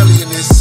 Melly in this.